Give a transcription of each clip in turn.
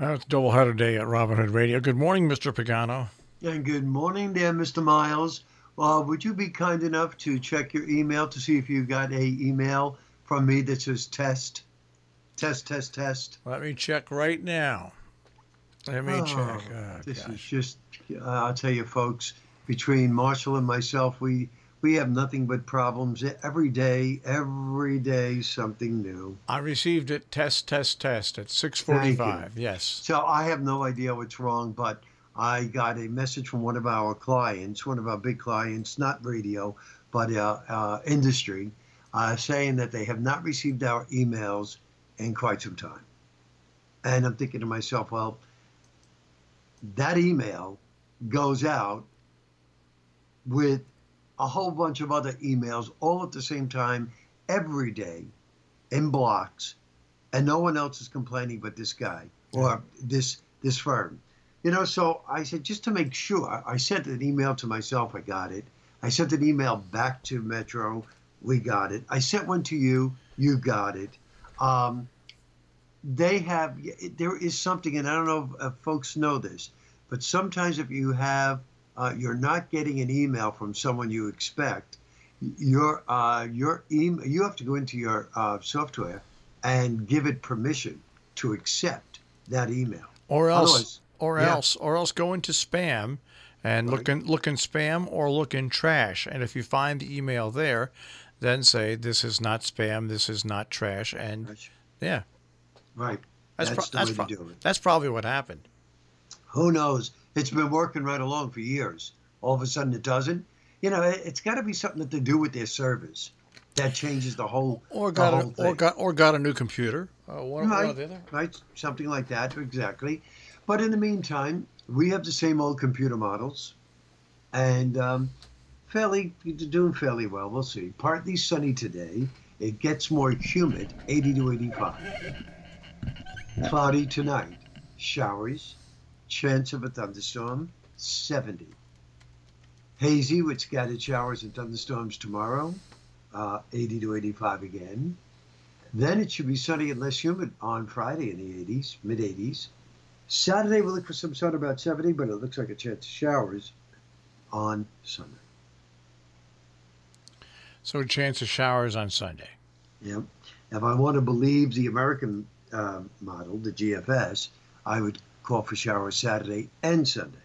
Uh, it's doubleheader day at Robin Hood Radio. Good morning, Mr. Pagano. And good morning there, Mr. Miles. Uh, would you be kind enough to check your email to see if you got a email from me that says test, test, test, test? Let me check right now. Let me Oh, check. Oh, this gosh. is just, uh, I'll tell you, folks, between Marshall and myself, we we have nothing but problems every day. Every day, something new. I received it. Test, test, test at six forty-five. Yes. So I have no idea what's wrong, but I got a message from one of our clients, one of our big clients, not radio, but uh, uh, industry, uh, saying that they have not received our emails in quite some time. And I'm thinking to myself, well, that email goes out with a whole bunch of other emails all at the same time every day in blocks and no one else is complaining but this guy or this this firm. You know so i said just to make sure i sent an email to myself i got it. I sent an email back to metro we got it. I sent one to you you got it. Um, they have there is something and i don't know if, if folks know this but sometimes if you have uh, you're not getting an email from someone you expect your uh, your email you have to go into your uh, software and give it permission to accept that email Or else, Otherwise- or yeah. else, or else go into spam and look in look in spam or look in trash. And if you find the email there, then say this is not spam, this is not trash, and yeah, right that's That's pro- that's, pro- to do it. that's probably what happened. Who knows it's been working right along for years all of a sudden it doesn't you know it, it's got to be something that they do with their servers that changes the whole Or got whole a, or got or got a new computer. Uh, one, one right, the other. right, something like that, exactly. But in the meantime, we have the same old computer models, and um, fairly doing fairly well. We'll see. Partly sunny today. It gets more humid, 80 to 85. Cloudy tonight. Showers. Chance of a thunderstorm, 70. Hazy with scattered showers and thunderstorms tomorrow, uh, 80 to 85 again. Then it should be sunny and less humid on Friday in the 80s, mid 80s. Saturday we'll look for some sun about 70, but it looks like a chance of showers on Sunday. So a chance of showers on Sunday. Yep. If I want to believe the American uh, model, the GFS, I would call for showers Saturday and Sunday.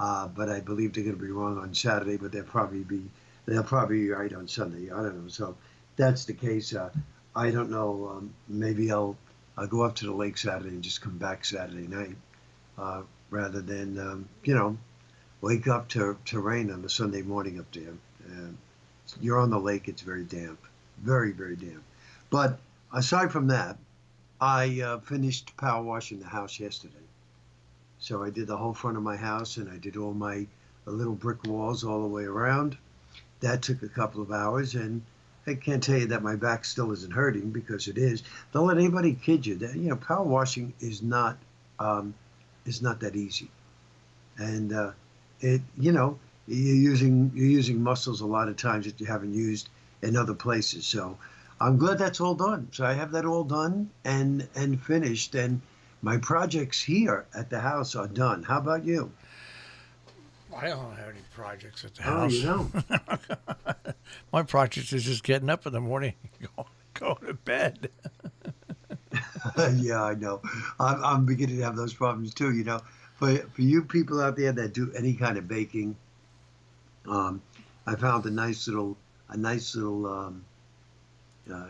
Uh, but I believe they're going to be wrong on Saturday, but they'll probably be they'll probably be right on Sunday. I don't know. So that's the case. Uh, I don't know. Um, maybe I'll I'll go up to the lake Saturday and just come back Saturday night, uh, rather than um, you know wake up to, to rain on the Sunday morning up there. You're on the lake; it's very damp, very very damp. But aside from that, I uh, finished power washing the house yesterday. So I did the whole front of my house, and I did all my uh, little brick walls all the way around. That took a couple of hours, and I can't tell you that my back still isn't hurting because it is. Don't let anybody kid you. That you know, power washing is not um, is not that easy, and uh, it you know you're using you're using muscles a lot of times that you haven't used in other places. So I'm glad that's all done. So I have that all done and and finished, and my projects here at the house are done. How about you? I don't have any projects at the Oh, house. you don't. My project is just getting up in the morning, and go, go to bed. yeah, I know. I'm, I'm beginning to have those problems too. You know, for for you people out there that do any kind of baking, um, I found a nice little a nice little um, uh,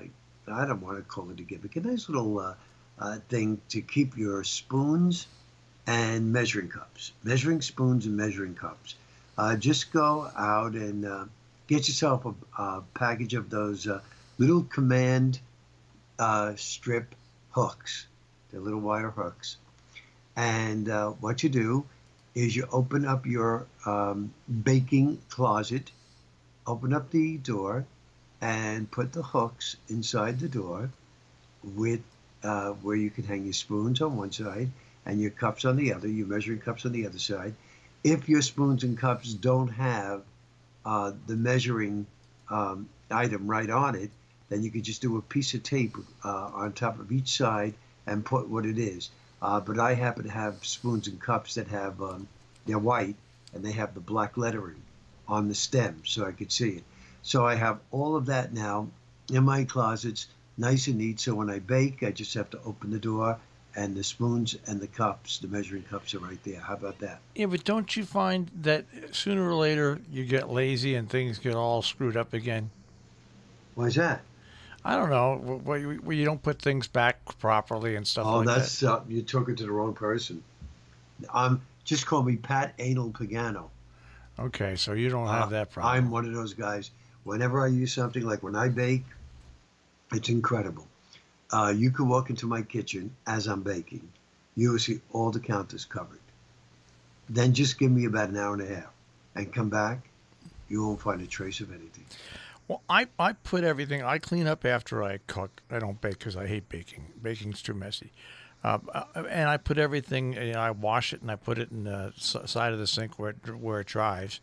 I don't want to call it a gimmick, a nice little uh, uh, thing to keep your spoons and measuring cups, measuring spoons and measuring cups. Uh, just go out and uh, get yourself a, a package of those uh, little command uh, strip hooks. They're little wire hooks. And uh, what you do is you open up your um, baking closet, open up the door, and put the hooks inside the door with uh, where you can hang your spoons on one side and your cups on the other, your measuring cups on the other side. If your spoons and cups don't have uh, the measuring um, item right on it, then you could just do a piece of tape uh, on top of each side and put what it is. Uh, but I happen to have spoons and cups that have um, they're white and they have the black lettering on the stem, so I could see it. So I have all of that now in my closets, nice and neat. So when I bake, I just have to open the door and the spoons and the cups, the measuring cups are right there. How about that? Yeah, but don't you find that sooner or later you get lazy and things get all screwed up again? Why's that? I don't know where you, where you don't put things back properly and stuff Oh, like that's that. uh, you took it to the wrong person. Um, just call me Pat Anal Pagano. Okay, so you don't have Uh, that problem. I'm one of those guys. Whenever I use something, like when I bake, it's incredible. Uh, you could walk into my kitchen as I'm baking. You will see all the counters covered. Then just give me about an hour and a half and come back. You won't find a trace of anything. Well, I, I put everything, I clean up after I cook. I don't bake because I hate baking. Baking's too messy. Uh, uh, and I put everything, you know, I wash it and I put it in the side of the sink where it, where it dries.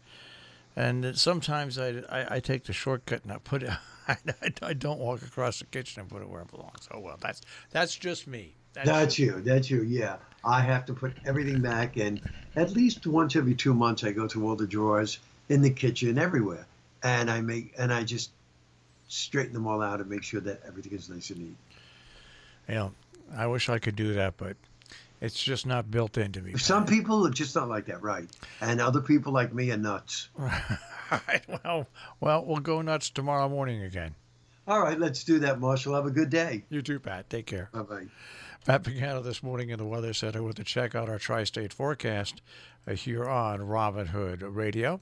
And sometimes I, I, I take the shortcut and I put it, I, I don't walk across the kitchen and put it where it belongs. Oh, well, that's, that's just me. That's you. That's you. Yeah. I have to put everything back, and at least once every two months, I go through all the drawers in the kitchen, everywhere, and I make and I just straighten them all out and make sure that everything is nice and neat. You know, I wish I could do that, but it's just not built into me. Some people are just not like that, right? And other people like me are nuts. Right. Well, well, we'll go nuts tomorrow morning again. All right, let's do that, Marshall. Have a good day. You too, Pat. Take care. Bye bye. Pat Pagano this morning in the Weather Center with a check out our tri-state forecast uh, here on Robin Hood Radio.